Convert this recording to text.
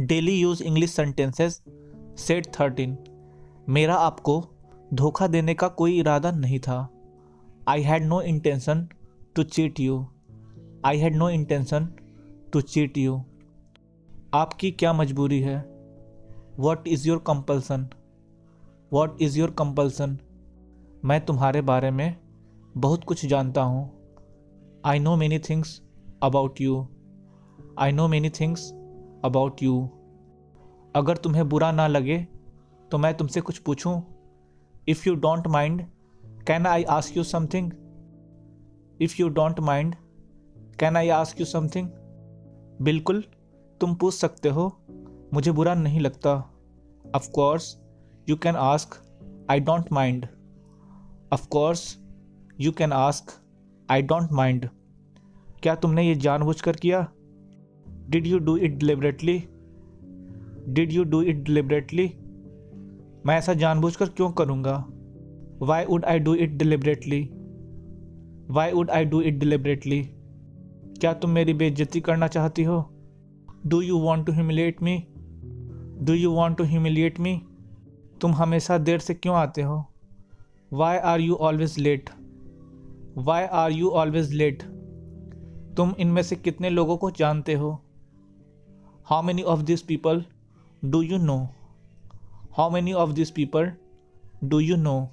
Daily use English sentences, set thirteen. मेरा आपको धोखा देने का कोई इरादा नहीं था। I had no intention to cheat you I had no intention to cheat you आपकी क्या मजबूरी है? What is your compulsion what is your compulsion मैं तुम्हारे बारे में बहुत कुछ जानता हूँ। I know many things about you I know many things about you अगर तुम्हें बुरा ना लगे तो मैं तुमसे कुछ पूछूँ। If you don't mind can I ask you something if you don't mind can I ask you something बिल्कुल, तुम पूछ सकते हो। मुझे बुरा नहीं लगता। Of course you can ask I don't mind of course you can ask I don't mind क्या तुमने ये जानबूझकर किया? Did you do it deliberately did you do it deliberately मैं ऐसा जानबूझकर क्यों करूँगा? Why would I do it deliberately why would I do it deliberately क्या तुम मेरी बेइज्जती करना चाहती हो? Do you want to humiliate me do you want to humiliate me तुम हमेशा देर से क्यों आते हो? Why are you always late why are you always late तुम इनमें से कितने लोगों को जानते हो? How many of these people do you know? How many of these people do you know?